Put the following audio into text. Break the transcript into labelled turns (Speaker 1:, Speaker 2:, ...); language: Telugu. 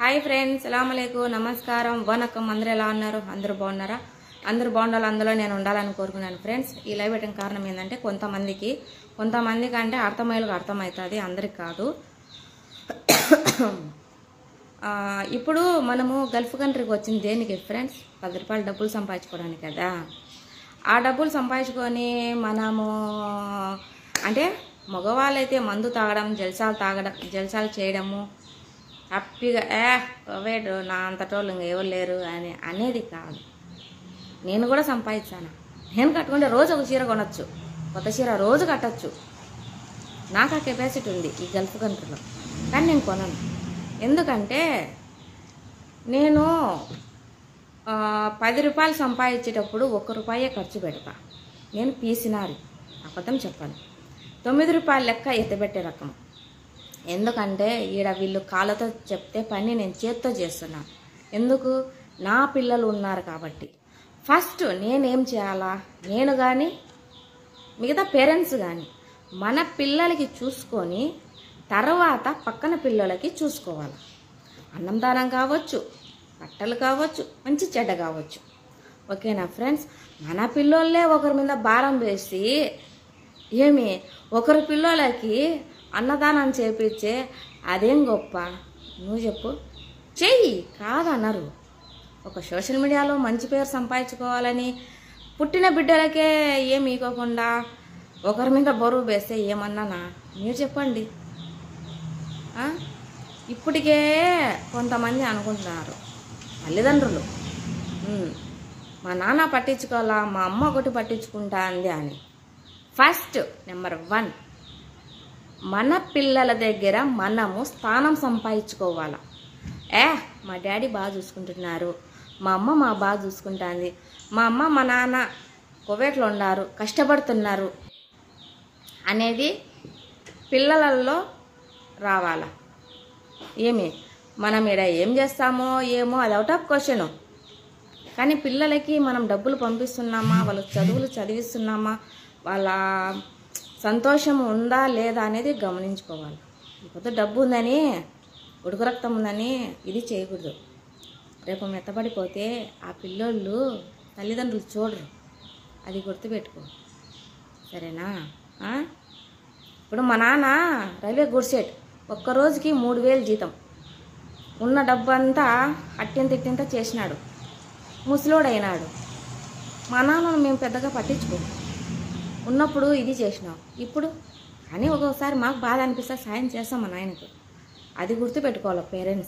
Speaker 1: హాయ్ ఫ్రెండ్స్ సలాంలేకు నమస్కారం. వనకం. అందరూ ఎలా ఉన్నారు? అందరూ బాగున్నారా? అందరూ బాగుండాలి. అందులో నేను ఉండాలని కోరుకున్నాను ఫ్రెండ్స్. ఈ లైవ్ పెట్టిన కారణం ఏంటంటే కొంతమందికి కొంతమందికి అంటే అర్థమయ్యేలకు అర్థమవుతుంది. అందరికి కాదు. ఇప్పుడు మనము గల్ఫ్ కంట్రీకి వచ్చింది దేనికి ఫ్రెండ్స్? పది రూపాయలు డబ్బులు సంపాదించుకోవడానికి కదా. ఆ డబ్బులు సంపాదించుకొని మనము అంటే మగవాళ్ళైతే మందు తాగడం జల్సాలు తాగడం జల్సాలు చేయడము హ్యాపీగా ఏ వేడు నా అంతటోళ్ళు ఇంకా ఎవరు లేరు అని అనేది కాదు. నేను కూడా సంపాదించాను? నేను కట్టుకుంటే రోజు ఒక చీర కొనొచ్చు. కొత్త చీర రోజు కట్టచ్చు. నాకు ఆ కెపాసిటీ ఉంది ఈ గల్ఫ్ కంట్రీలో. కానీ నేను కొనను. ఎందుకంటే నేను పది రూపాయలు సంపాదించేటప్పుడు ఒక్క రూపాయే ఖర్చు పెడతా. నేను పీసినారి. అబద్ధం చెప్పాను. తొమ్మిది రూపాయల లెక్క ఎత్తబెట్టే రకం. ఎందుకంటే ఈడ వీళ్ళు కాళ్ళతో చెప్తే పని నేను చేత్తో చేస్తున్నాను ఎందుకు? నా పిల్లలు ఉన్నారు కాబట్టి. ఫస్ట్ నేనేం చేయాలా? నేను కానీ మిగతా పేరెంట్స్ కానీ మన పిల్లలకి చూసుకొని తర్వాత పక్కన పిల్లలకి చూసుకోవాలి? అన్నం దానం కావచ్చు బట్టలు కావచ్చు మంచి చెడ్డ కావచ్చు. ఓకేనా ఫ్రెండ్స్? మన పిల్లోళ్ళే ఒకరి మీద భారం వేసి ఏమి? ఒకరి పిల్లలకి అన్నదానం చేపించే అదేం గొప్ప? నువ్వు చెప్పు. చెయ్యి కాదన్నారు ఒక సోషల్ మీడియాలో మంచి పేరు సంపాదించుకోవాలని పుట్టిన బిడ్డలకే ఏమి ఇవ్వకుండా ఒకరి మీద బరువు వేస్తే ఏమన్నానా మీరు చెప్పండి. ఇప్పటికే కొంతమంది అనుకుంటున్నారు. తల్లిదండ్రులు. మా నాన్న పట్టించుకోవాలా? మా అమ్మ ఒకటి పట్టించుకుంటా అంది అని. ఫస్ట్ నెంబర్ వన్ మన పిల్లల దగ్గర మనము స్థానం సంపాదించుకోవాలా? ఏ మా డాడీ బాగా చూసుకుంటున్నారు. మా అమ్మ మా బాగా చూసుకుంటుంది. మా అమ్మ మా నాన్న కువైట్లో ఉన్నారు కష్టపడుతున్నారు అనేది పిల్లలలో రావాలా? ఏమి? మనం ఇక్కడ ఏం చేస్తామో ఏమో అది అవుట్ ఆఫ్ క్వశ్చన్ కానీ పిల్లలకి మనం డబ్బులు పంపిస్తున్నామా? వాళ్ళ చదువులు చదివిస్తున్నామా? వాళ్ళ సంతోషం ఉందా లేదా అనేది గమనించుకోవాలి. ఇప్పుడు డబ్బు ఉందని ఉడుకు రక్తం ఉందని ఇది చేయకూడదు. రేపు మెత్తబడిపోతే ఆ పిల్లోళ్ళు తల్లిదండ్రులు చూడరు. అది గుర్తుపెట్టుకో. సరేనా? ఇప్పుడు మా నాన్న రైల్వే గుడిసెట్ ఒక్క రోజుకి మూడు వేలు జీతం. ఉన్న డబ్బు అంతా అట్టింత ఇట్టింత చేసినాడు. ముసలోడైనాడు. మా నాన్నను మేము పెద్దగా పట్టించుకోము. ఉన్నప్పుడు ఇది చేసినాం ఇప్పుడు? కానీ ఒక్కొక్కసారి మాకు బాధ అనిపిస్తే సాయం చేస్తాం మా నాయనకు. అది గుర్తుపెట్టుకోవాలి పేరెంట్స్.